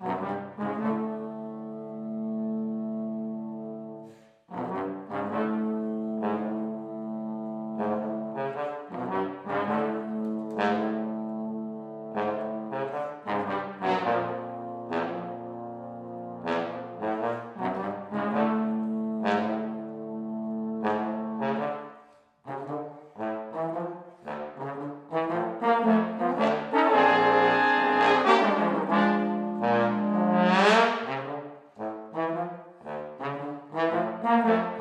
Música Thank you.